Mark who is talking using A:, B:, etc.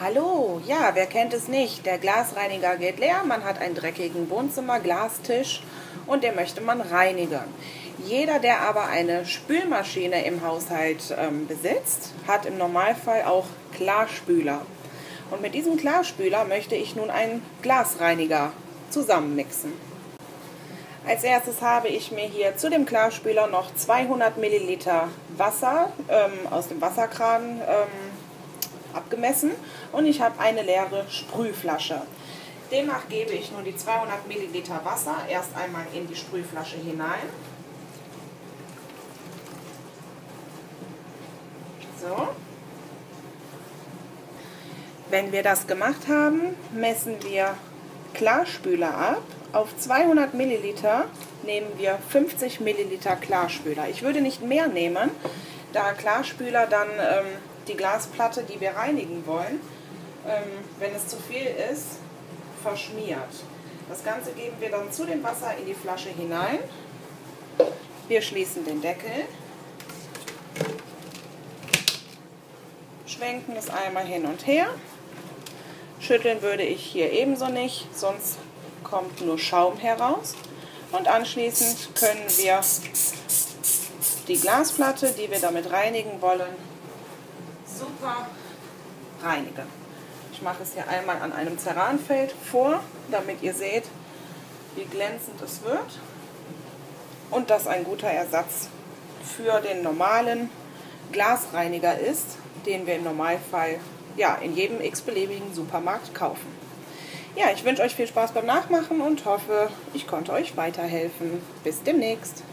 A: Hallo, ja, wer kennt es nicht? Der Glasreiniger geht leer, man hat einen dreckigen Wohnzimmer-Glastisch und den möchte man reinigen. Jeder, der aber eine Spülmaschine im Haushalt ähm, besitzt, hat im Normalfall auch Klarspüler. Und mit diesem Klarspüler möchte ich nun einen Glasreiniger zusammenmixen. Als erstes habe ich mir hier zu dem Klarspüler noch 200 Milliliter Wasser ähm, aus dem Wasserkran ähm, abgemessen und ich habe eine leere Sprühflasche. Demnach gebe ich nun die 200 Milliliter Wasser erst einmal in die Sprühflasche hinein. So. Wenn wir das gemacht haben, messen wir Klarspüler ab. Auf 200 Milliliter nehmen wir 50 Milliliter Klarspüler. Ich würde nicht mehr nehmen, da Klarspüler dann ähm, die Glasplatte, die wir reinigen wollen, ähm, wenn es zu viel ist, verschmiert. Das Ganze geben wir dann zu dem Wasser in die Flasche hinein. Wir schließen den Deckel, schwenken es einmal hin und her. Schütteln würde ich hier ebenso nicht, sonst kommt nur Schaum heraus. Und anschließend können wir die Glasplatte, die wir damit reinigen wollen, super reinigen. Ich mache es hier einmal an einem Ceranfeld vor, damit ihr seht, wie glänzend es wird. Und das ein guter Ersatz für den normalen Glasreiniger ist, den wir im Normalfall ja, in jedem x-beliebigen Supermarkt kaufen. Ja, ich wünsche euch viel Spaß beim Nachmachen und hoffe, ich konnte euch weiterhelfen. Bis demnächst.